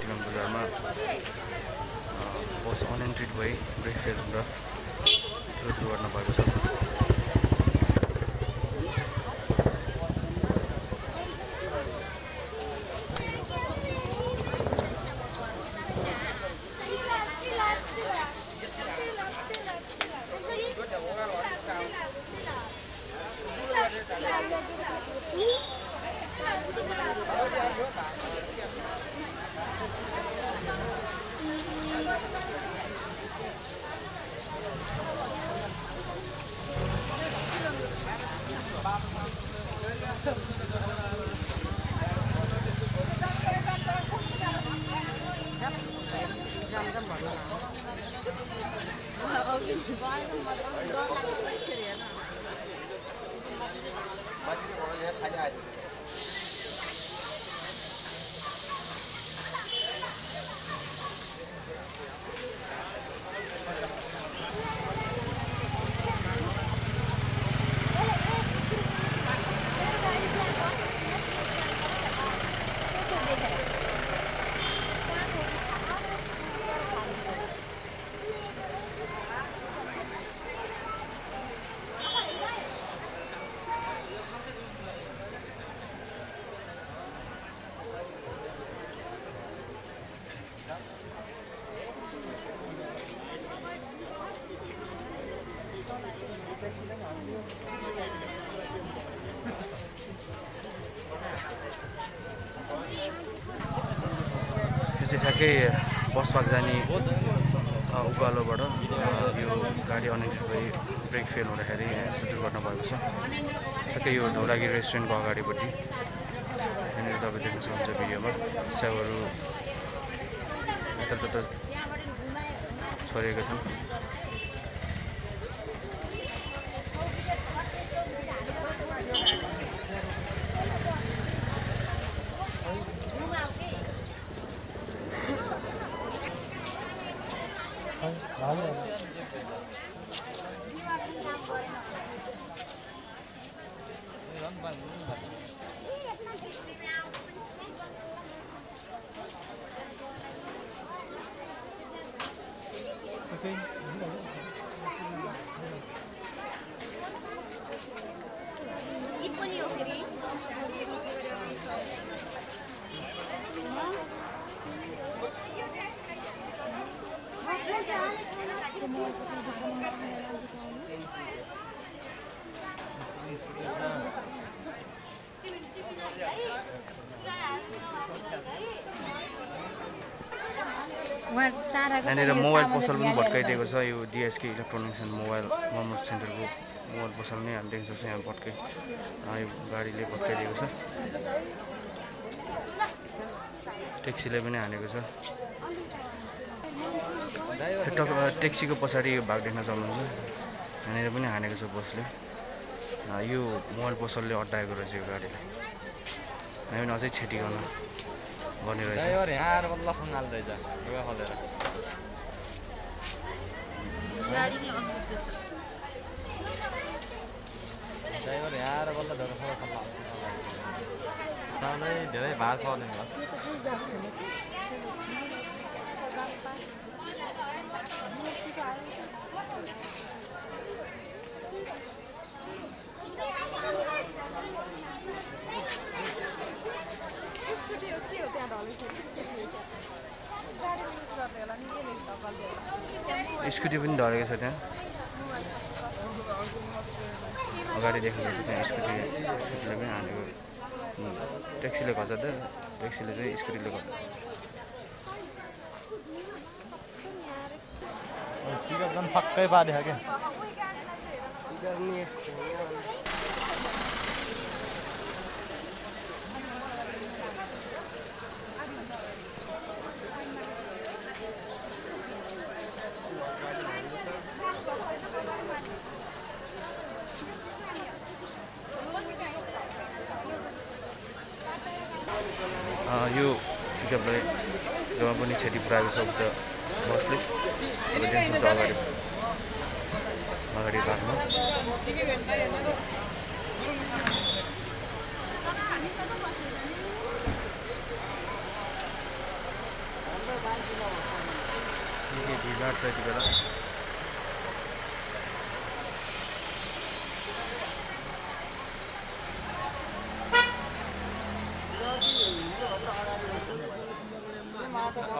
शक्तिमान बजारमा बस अनएन्ट्रिड भई brake fail हुँदा ठुलो छ। यो चाहिँ ठ्याक्कै बस पार्क जाने उकालोबाट यो गाडी भई ब्रेक फेल हुँदाखेरि यस्तो दुर्घटना भएको छ। ठ्याक्कै यो धौलागिरी रेस्टुरेन्टको अगाडिपट्टि यहाँनिर तपाईँ देख्न सक्नुहुन्छ भिडियोमा। स्याउहरू यतातता छरिएका छन्। Okay. यहाँनिर मोबाइल पसल पनि ल्याएर भत्काइदिएको छ। यो डिएसके इलेक्ट्रोनिक्स एन्ड मोबाइल मर्मत सेन्टरको मोबाइल पसल नै हामी देख्न सक्छौँ यहाँ भत्काइ अँ, यो गाडीले भत्काइदिएको छ। ट्याक्सीले पनि हानेको छ। ट्याक्सीको पछाडि यो भाग देख्न सक्नुहुन्छ यहाँनिर पनि हानेको छ बसले यो मोबाइल पसलले अड्डाएको रहेछ यो गाडीलाई। हामी पनि अझै छेटिकन गर्ने। रहेछ ड्राइभर यहाँ बल्ल हाल्दैछ लुगा खोलेर ड्राइभर यहाँ बल्ल हाल्दैछ सानै धेरै भार पर्ने स्कुटी पनि ढलेको छ त्यहाँ। अगाडि देखेको छ त्यहाँ स्कुटी। स्कुटीले पनि उम्, ट्याक्सीले खचाउँदा ट्याक्सीले चाहिँ स्कुटीले झन् पक्कै पारियो क्या। यो किताबलाई जब पनि क्षति पुऱ्याएको छ उक्त बसले अब जुन छ अगाडि अगाडि लाग्नु निकै भिडभाड छ यति बेला?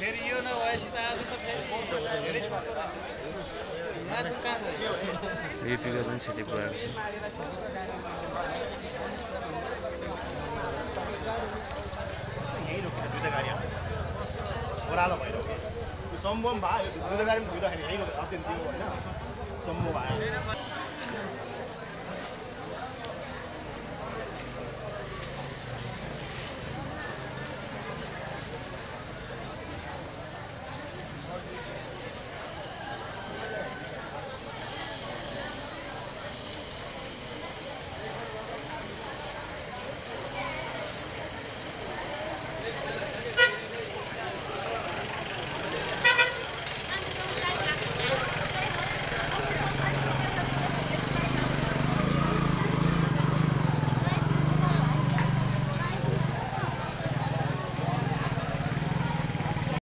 फेरि यो नभएपछि त आज त फेरि धेरै छोटो रहेछ पनि छिटै पुऱ्याएको छ यहीँ रोकिन्छ दुइटा गाडी ओह्रालो यो सम्भव भयो दुइटा गाडी पनि छोडिराखेको यहीँ अत्यन्त त्यो होइन सम्भव भयो